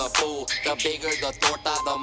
the fool. The bigger the torta, the more